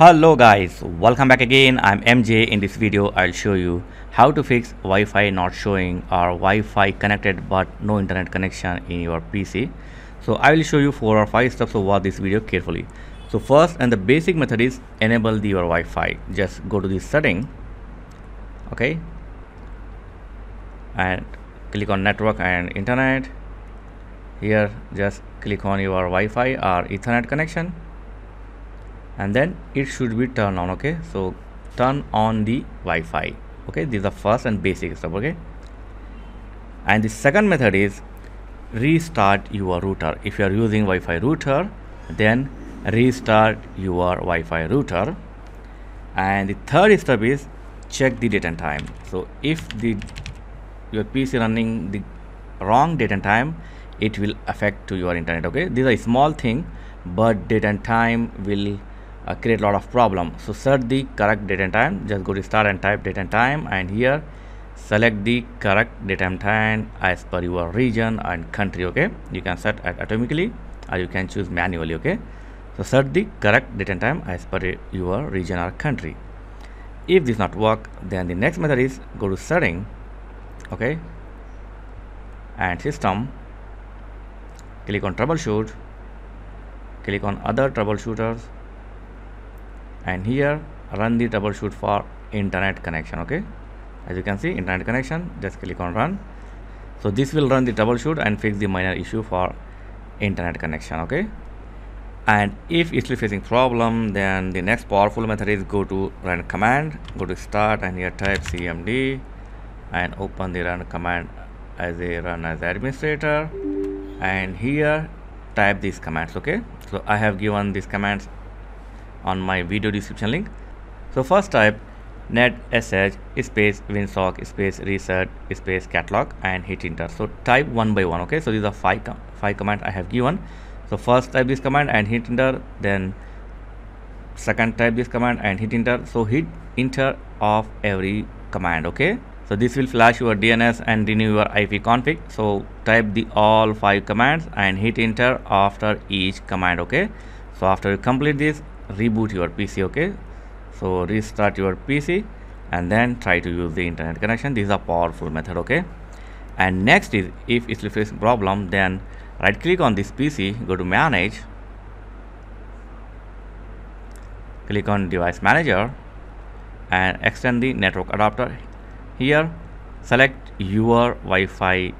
Hello guys, welcome back again. I'm MJ. In this video, I'll show you how to fix Wi-Fi not showing or Wi-Fi connected but no internet connection in your PC. So I will show you four or five steps to watch this video carefully. So first and the basic method is enable the, your Wi-Fi. Just go to the setting, okay, and click on network and internet. Here, just click on your Wi-Fi or Ethernet connection and then it should be turned on okay? So turn on the Wi-Fi okay? This is the first and basic stuff okay? And the second method is restart your router. If you are using Wi-Fi router then restart your Wi-Fi router. And the third step is check the date and time. So if the your PC running the wrong date and time it will affect to your internet okay? These are small thing but date and time will uh, create a lot of problem. So search the correct date and time. Just go to start and type date and time and here select the correct date and time as per your region and country okay? You can set it atomically or you can choose manually okay? So set the correct date and time as per your region or country. If this not work then the next method is go to setting okay? And system click on troubleshoot click on other troubleshooters and here run the troubleshoot for internet connection okay? As you can see internet connection just click on run. So this will run the troubleshoot and fix the minor issue for internet connection okay? And if it's facing problem then the next powerful method is go to run command go to start and here type cmd and open the run command as a run as administrator. And here type these commands okay? So i have given these commands on my video description link. So first type net sh space winsock space reset space catalog and hit enter. So type one by one okay? So these are five com five commands i have given. So first type this command and hit enter then second type this command and hit enter. So hit enter of every command okay? So this will flash your dns and renew your ip config. So type the all five commands and hit enter after each command okay? So after you complete this reboot your PC okay? So restart your PC and then try to use the internet connection. This is a powerful method okay? And next is if it's facing problem then right click on this PC go to manage. Click on device manager and extend the network adapter here. Select your Wi-Fi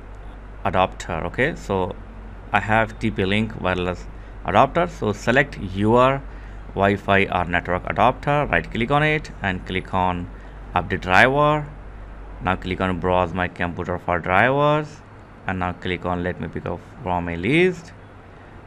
adapter okay? So I have TP-Link wireless adapter. So select your Wi-Fi or network adapter right click on it and click on update driver. Now click on browse my computer for drivers and now click on let me pick up from a list.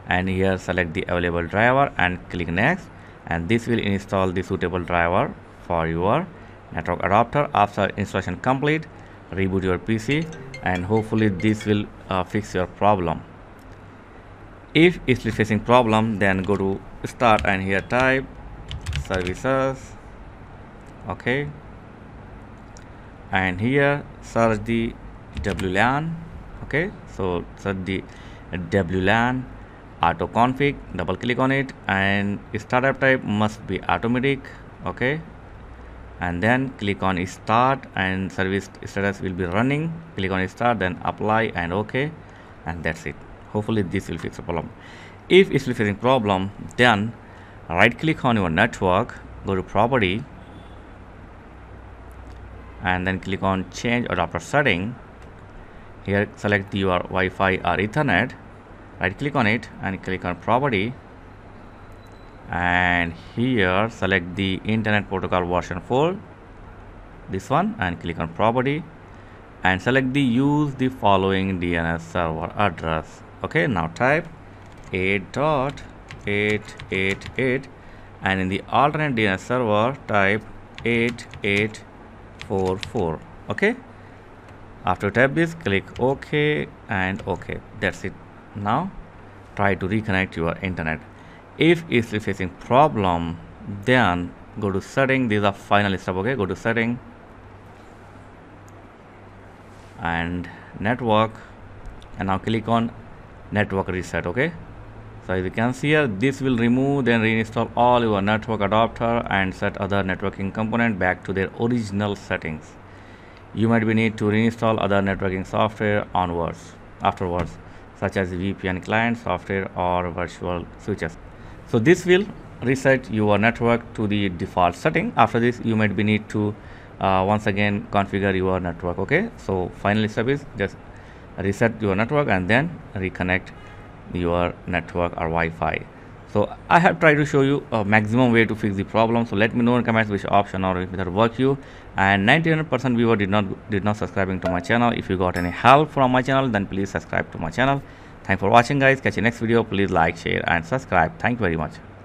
And here select the available driver and click next. And this will install the suitable driver for your network adapter after installation complete. Reboot your PC and hopefully this will uh, fix your problem if it's facing problem then go to start and here type services. Okay. And here search the WLAN okay. So search the WLAN auto config double click on it and startup type must be automatic. Okay. And then click on start and service status will be running. Click on start then apply and okay. And that's it hopefully this will fix the problem. If it's still facing problem then right click on your network go to property and then click on change adapter setting. Here select your Wi-Fi or Ethernet. Right click on it and click on property. And here select the internet protocol version 4 this one and click on property. And select the use the following DNS server address okay now type 8.888 and in the alternate DNS server type 8844 okay? After type this click ok and ok. That's it. Now try to reconnect your internet. If it's facing problem then go to setting. These are final step okay? Go to setting and network. And now click on network reset okay? So as you can see here this will remove then reinstall all your network adapter and set other networking component back to their original settings. You might be need to reinstall other networking software onwards afterwards such as VPN client software or virtual switches. So this will reset your network to the default setting. After this you might be need to uh, once again configure your network okay? So finally step is just reset your network and then reconnect your network or Wi-Fi. So I have tried to show you a maximum way to fix the problem. So let me know in comments which option or that work you. And 99% viewer did not did not subscribing to my channel. If you got any help from my channel then please subscribe to my channel. Thanks for watching guys. Catch you next video. Please like share and subscribe. Thank you very much